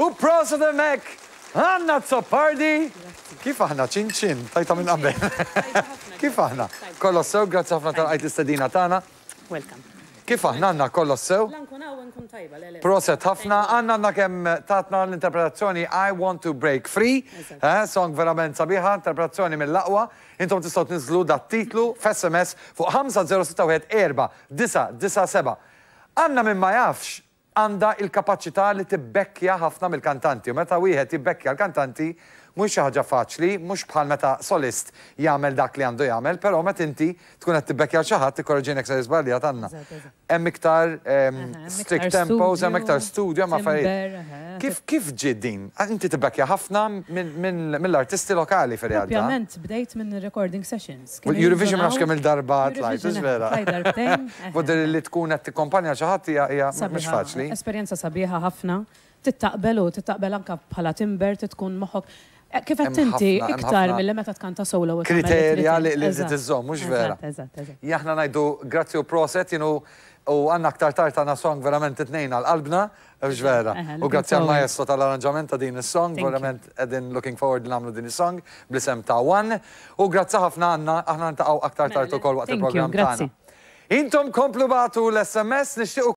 U proset hemmhekk Hanna Azzopardi! Kif aħna? Cin cin, tajtha minn qabel. Kif aħna? Kollox sew, grazzi ħafna ta' lqajt l-istedina tagħna. Welcome. Kif aħna Hanna, kollox sew? La nkun hawn inkun tajba, le le. Proset ħafna, Hanna għandna kemm tatna l-interpretazzjoni I Want to Break Free, eħe, song verament sabiħa, interpretazzjoni mill-aqwa. Intom tistgħu tniżżlu dat-titlu f'SMS fuq 5061 4997. Hanna min ma jafx, Għandha l-kapaċità li tibbekkja ħafna mill-kantanti u meta wieħed jibbekkja l-kantanti mhux xi ħaġa faċli, mhux bħal meta solist jagħmel dak li għandu jagħmel, però meta inti tkun qed tibbekkja lil xi ħadd, ikkoreġini jekk se żbaljat Anna, hemm iktar strict tempos, hemm iktar studju, hemm affarijiet. Kif ġiet din? Inti tibbekkja ħafna mill-artisti lokali fir-realtà. Propjament bdejt minn recording session. Well, Eurovision ma nafx kemm il-darba tlajt, iż vera. But li tkun qed tikkompanja xi ħadd hija hija mhux faċli. Esperjenza sabiħa ħafna. Trid taqbel u trid taqbel anke bħala timber, trid tkun moħħok kif qed inti iktar milli meta tkanta solo. Kriterja li trid iżżomm, mhux vera. Eżatt, eżatt. Hija aħna ngħidu grazzi u proset, jienu u għandna aktar tard għandna song verament it-tnejn għal qalbna, Mhux vera. U grazzi għal maestro tal-arranġament ta' din is-song, verament qegħdin looking forward li nagħmlu din is-song bl-isem ta' One. U grazzi ħafna għandna, aħna niltaqgħu aktar tard ukoll waqt il-programm tagħna. Intom komplu bagħtu l-SMS nixtieq